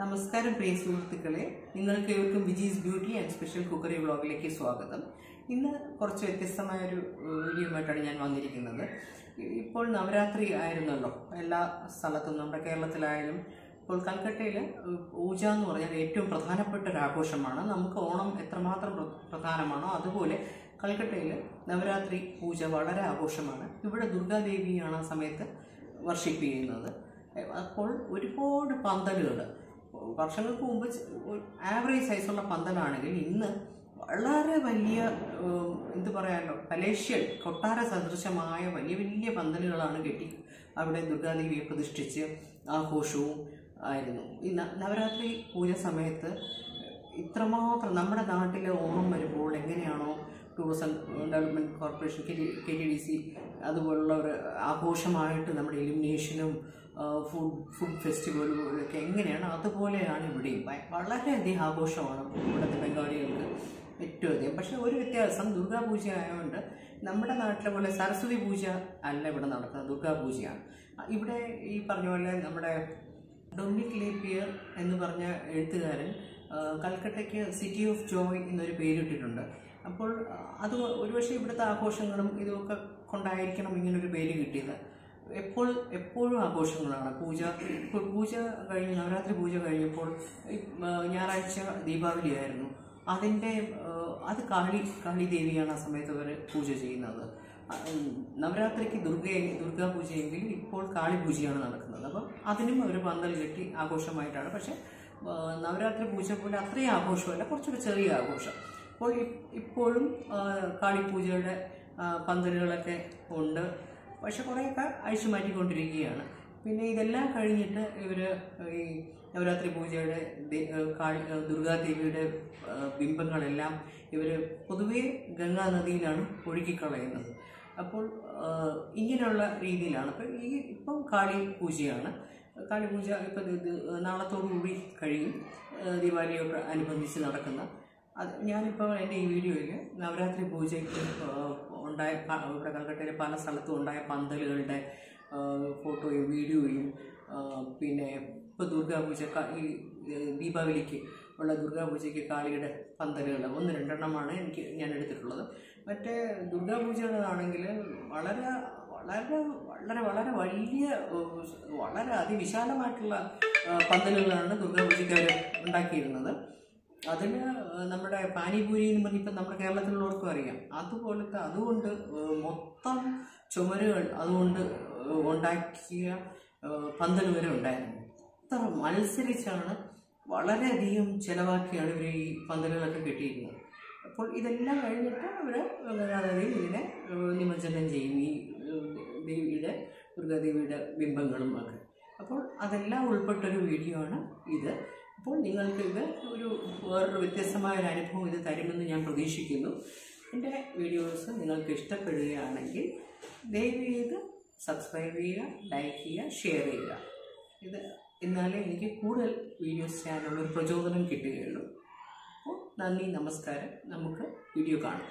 നമസ്കാരം പ്രിയ സുഹൃത്തുക്കളെ. നിങ്ങൾക്ക് ഏവർക്കും Vijis beauty and special cookery വ്ളോഗിലേക്ക് സ്വാഗതം. ഇന്ന് കുറച്ച് വ്യത്യസ്തമായ ഒരു വീഡിയോയുമായിട്ടാണ് ഞാൻ വന്നിരിക്കുന്നത്. ഇപ്പോൾ നവരാത്രി ആയിരുന്നല്ലോ. എല്ലാ സ്ഥലത്തും നമ്മുടെ കേരളത്തിലായാലും ഇപ്പോൾ കൽക്കട്ടയിൽ പൂജ എന്ന് പറഞ്ഞാൽ ഏറ്റവും പ്രധാനപ്പെട്ട ഒരു ആഘോഷമാണ് നമുക്ക് ഓണം എത്രമാത്രം പ്രധാനമാണോ അതുപോലെ കൽക്കട്ടയിൽ നവരാത്രി പൂജ വളരെ ആഘോഷമാണ്. ഇവിടെ ദുർഗാദേവിയാണ് ആ സമയത്ത് വർഷിപ്പ് ചെയ്യുന്നത് അപ്പോൾ ഒരുപാട് പന്തലുകൾ വർഷങ്ങൾക്ക് മുമ്പ് ആവറേജ് സൈസുള്ള പന്തലാണെങ്കിൽ ഇന്ന് വളരെ വലിയ എന്തു പറയാനോ പലേഷ്യൽ കൊട്ടാര സദൃശമായ വലിയ വലിയ പന്തലുകളാണ് കെട്ടി അവിടെ ദുർഗാദേവിയെ പ്രതിഷ്ഠിച്ച് ആഘോഷവും ആയിരുന്നു. ഈ നവരാത്രി പൂജ സമയത്ത് ഇത്രമാത്രം നമ്മുടെ നാട്ടിലെ ഓണം വരുമ്പോൾ എങ്ങനെയാണോ tourism development corporation K T D C അതുപോലുള്ള ഒരു ആഘോഷമായിട്ട് നമ്മുടെ ഇലിമിനേഷനും ഫുഡ് ഫുഡ് ഫെസ്റ്റിവലും ഒക്കെ എങ്ങനെയാണ്? അതുപോലെയാണ് ഇവിടെയും. വളരെയധികം ആഘോഷമാണ് ഇവിടുത്തെ ബംഗാളികൾക്ക് ഏറ്റവും അധികം. പക്ഷേ ഒരു വ്യത്യാസം ദുർഗാപൂജ ആയതുകൊണ്ട് നമ്മുടെ നാട്ടിലെ പോലെ സരസ്വതി പൂജ അല്ല ഇവിടെ നടക്കുന്നത്. ദുർഗാപൂജയാണ്. ഇവിടെ ഈ പറഞ്ഞ പോലെ നമ്മുടെ ഡൊമിനിക് ലീപിയർ എന്ന് പറഞ്ഞ എഴുത്തുകാരൻ കൽക്കട്ടയ്ക്ക് സിറ്റി ഓഫ് ജോയ് എന്നൊരു പേരിട്ടിട്ടുണ്ട്. അപ്പോൾ അത് ഒരുപക്ഷെ ഇവിടുത്തെ ആഘോഷങ്ങളും ഇതുമൊക്കെ കൊണ്ടായിരിക്കണം ഇങ്ങനൊരു പേര് കിട്ടിയത്. എപ്പോൾ എപ്പോഴും ആഘോഷങ്ങളാണ്. പൂജ ഇപ്പോൾ പൂജ കഴിഞ്ഞ് നവരാത്രി പൂജ കഴിഞ്ഞപ്പോൾ ഞായറാഴ്ച ദീപാവലി ആയിരുന്നു. അതിന്റെ അത് കാളി കാളി ദേവിയാണ് ആ സമയത്ത് അവർ പൂജ ചെയ്യുന്നത്. നവരാത്രിക്ക് ദുർഗ ദുർഗാ പൂജയെങ്കിൽ ഇപ്പോൾ കാളി പൂജയാണ് നടക്കുന്നത്. അപ്പം അതിനും അവർ പന്തൽ കെട്ടി ആഘോഷമായിട്ടാണ്. പക്ഷെ നവരാത്രി പൂജ പോലെ അത്രയും ആഘോഷമല്ല കുറച്ചൊരു ചെറിയ ആഘോഷം. അപ്പോൾ ഇപ്പോഴും കാളിപൂജയുടെ പന്തലുകളൊക്കെ ഉണ്ട്. പക്ഷെ കുറേയൊക്കെ അഴിച്ചു മാറ്റിക്കൊണ്ടിരിക്കുകയാണ്. പിന്നെ ഇതെല്ലാം കഴിഞ്ഞിട്ട് ഇവർ ഈ നവരാത്രി പൂജയുടെ ദുർഗാദേവിയുടെ ബിംബങ്ങളെല്ലാം ഇവർ പൊതുവേ ഗംഗാ നദിയിലാണ് ഒഴുക്കിക്കളയുന്നത്. അപ്പോൾ ഇങ്ങനെയുള്ള രീതിയിലാണ്. അപ്പോൾ ഈ ഇപ്പം കാളി പൂജയാണ്. കാളി പൂജ ഇപ്പം ഇത് നാളത്തോടു കൂടി കഴിയും. ദീപാവലിയോട് അനുബന്ധിച്ച് നടക്കുന്ന. അത് ഞാനിപ്പോൾ എന്റെ ഈ വീഡിയോയിൽ നവരാത്രി പൂജയ്ക്ക് ഉണ്ടായ ഇവിടെ കൽക്കട്ടയിലെ പല സ്ഥലത്തും ഉണ്ടായ പന്തലുകളുടെ ഫോട്ടോയും വീഡിയോയും പിന്നെ ഇപ്പോൾ ദുർഗാപൂജ ഈ ദീപാവലിക്ക് ഉള്ള ദുർഗാപൂജയ്ക്ക് കാളിയുടെ പന്തലുകൾ ഒന്ന് രണ്ടെണ്ണമാണ് എനിക്ക് ഞാൻ എടുത്തിട്ടുള്ളത്. മറ്റേ ദുർഗാപൂജകളാണെങ്കിൽ വളരെ വളരെ വളരെ വളരെ വലിയ വളരെ അതിവിശാലമായിട്ടുള്ള പന്തലുകളാണ് ദുർഗാപൂജയ്ക്ക് അവർ ഉണ്ടാക്കിയിരുന്നത്. അതിന് നമ്മുടെ പാനിപൂരി എന്ന് പറഞ്ഞ് ഇപ്പം നമ്മുടെ കേരളത്തിലുള്ളവർക്കും അറിയാം. അതുപോലത്തെ അതുകൊണ്ട് മൊത്തം ചുമരുകൾ അതുകൊണ്ട് ഉണ്ടാക്കിയ പന്തൽ വരെ ഉണ്ടായിരുന്നു. അത്ര മത്സരിച്ചാണ് വളരെയധികം ചിലവാക്കിയാണ് ഇവർ ഈ പന്തലുകളൊക്കെ കിട്ടിയിരുന്നത്. അപ്പോൾ ഇതെല്ലാം കഴിഞ്ഞിട്ട് അവർ ഗംഗാനദിയിൽ ഇതിനെ നിമജ്ജനം ചെയ്യും. ഈ ദേവിയുടെ ദുർഗാദേവിയുടെ ബിംബങ്ങളും ഒക്കെ. അപ്പോൾ അതെല്ലാം ഉൾപ്പെട്ടൊരു വീഡിയോ ആണ് ഇത്. അപ്പോൾ നിങ്ങൾക്ക് ഇത് ഒരു വേറൊരു വ്യത്യസ്തമായ ഒരു അനുഭവം ഇത് തരുമെന്ന് ഞാൻ പ്രതീക്ഷിക്കുന്നു. എന്റെ വീഡിയോസ് നിങ്ങൾക്ക് ഇഷ്ടപ്പെടുകയാണെങ്കിൽ ദയവ് ചെയ്ത് സബ്സ്ക്രൈബ് ചെയ്യുക ലൈക്ക് ചെയ്യുക ഷെയർ ചെയ്യുക. ഇത് എന്നാലേ എനിക്ക് കൂടുതൽ വീഡിയോസ് ചെയ്യാനുള്ള ഒരു പ്രചോദനം കിട്ടുകയുള്ളൂ. അപ്പോൾ നന്ദി നമസ്കാരം. നമുക്ക് വീഡിയോ കാണാം.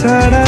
ছাড়া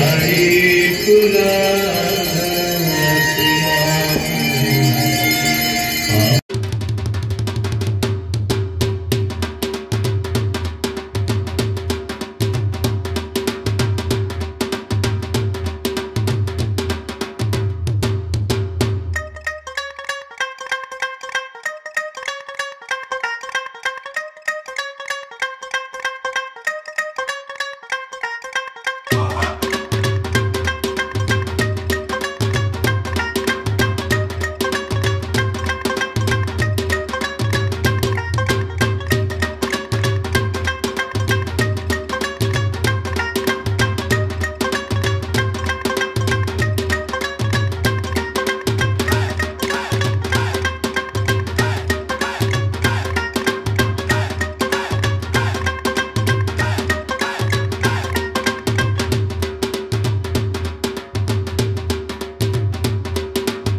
Hare Krishna